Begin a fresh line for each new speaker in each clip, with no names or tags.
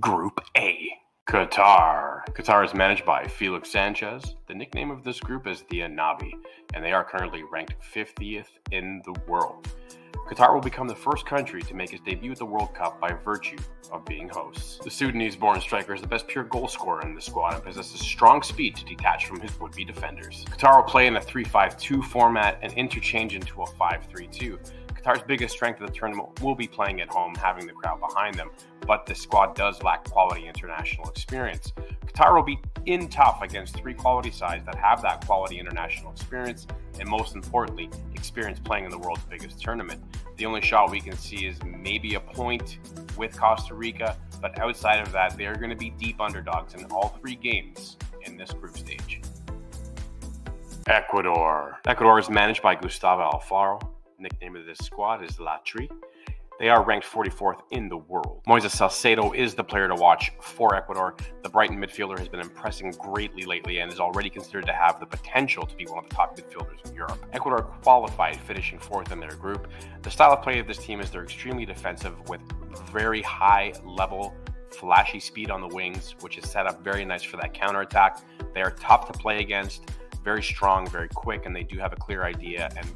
Group A Qatar. Qatar is managed by Felix Sanchez. The nickname of this group is the Anabi, and they are currently ranked 50th in the world. Qatar will become the first country to make its debut at the World Cup by virtue of being hosts. The Sudanese born striker is the best pure goal scorer in the squad and possesses strong speed to detach from his would be defenders. Qatar will play in a 3 5 2 format and interchange into a 5 3 2. Qatar's biggest strength of the tournament will be playing at home, having the crowd behind them, but the squad does lack quality international experience. Qatar will be in tough against three quality sides that have that quality international experience, and most importantly, experience playing in the world's biggest tournament. The only shot we can see is maybe a point with Costa Rica, but outside of that, they're going to be deep underdogs in all three games in this group stage. Ecuador. Ecuador is managed by Gustavo Alfaro nickname of this squad is La Tri. They are ranked 44th in the world. Moises Caicedo is the player to watch for Ecuador. The Brighton midfielder has been impressing greatly lately and is already considered to have the potential to be one of the top midfielders in Europe. Ecuador qualified, finishing fourth in their group. The style of play of this team is they're extremely defensive with very high level flashy speed on the wings, which is set up very nice for that counterattack. They are tough to play against, very strong, very quick, and they do have a clear idea and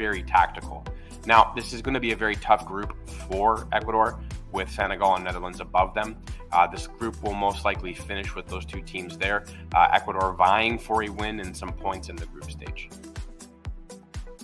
very tactical. Now, this is going to be a very tough group for Ecuador with Senegal and Netherlands above them. Uh, this group will most likely finish with those two teams there. Uh, Ecuador vying for a win and some points in the group stage.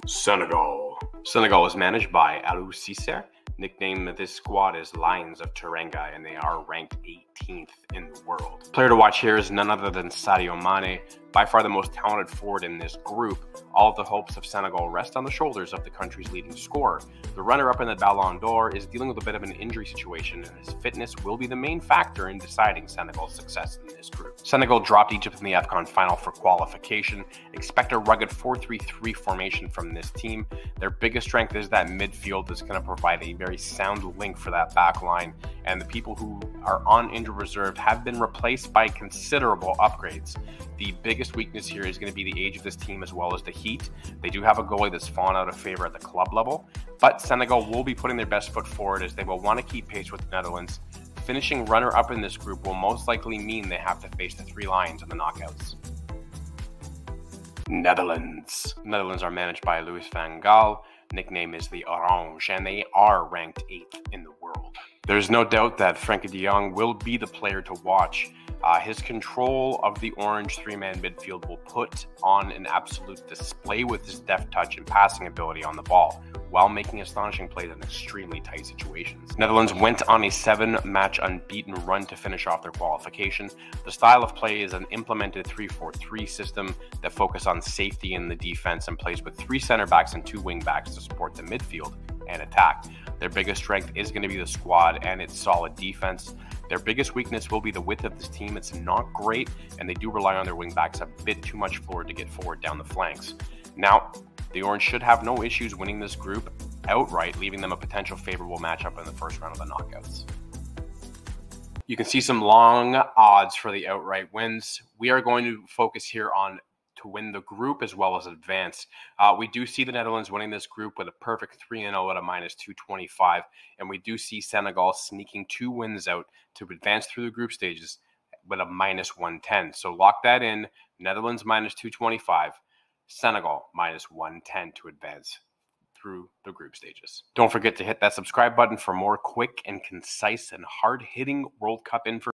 Senegal. Senegal is managed by Aliou Cisse. Nickname of this squad is Lions of Teranga, and they are ranked 18th in the world. Player to watch here is none other than Sadio Mane, by far the most talented forward in this group, all of the hopes of Senegal rest on the shoulders of the country's leading scorer. The runner up in the Ballon d'Or is dealing with a bit of an injury situation, and his fitness will be the main factor in deciding Senegal's success in this group. Senegal dropped Egypt in the AFCON final for qualification. Expect a rugged 4 3 3 formation from this team. Their biggest strength is that midfield is going to provide a very sound link for that back line, and the people who are on injured reserve have been replaced by considerable upgrades. The biggest weakness here is going to be the age of this team as well as the heat. They do have a goalie that's fallen out of favor at the club level, but Senegal will be putting their best foot forward as they will want to keep pace with the Netherlands. Finishing runner up in this group will most likely mean they have to face the three lions in the knockouts. Netherlands. Netherlands are managed by Louis van Gaal. Nickname is the Orange, and they are ranked eighth in the world. There's no doubt that Frenkie de Jong will be the player to watch uh, his control of the orange three man midfield will put on an absolute display with his deft touch and passing ability on the ball while making astonishing plays in extremely tight situations. Netherlands went on a seven match unbeaten run to finish off their qualification. The style of play is an implemented 3 4 3 system that focuses on safety in the defense and plays with three center backs and two wing backs to support the midfield and attack. Their biggest strength is going to be the squad and its solid defense. Their biggest weakness will be the width of this team. It's not great, and they do rely on their wingbacks a bit too much forward to get forward down the flanks. Now, the Orange should have no issues winning this group outright, leaving them a potential favorable matchup in the first round of the knockouts. You can see some long odds for the outright wins. We are going to focus here on win the group as well as advance. Uh, we do see the Netherlands winning this group with a perfect 3 0 at a minus 225. And we do see Senegal sneaking two wins out to advance through the group stages with a minus 110. So lock that in Netherlands minus 225, Senegal minus 110 to advance through the group stages. Don't forget to hit that subscribe button for more quick and concise and hard hitting World Cup information.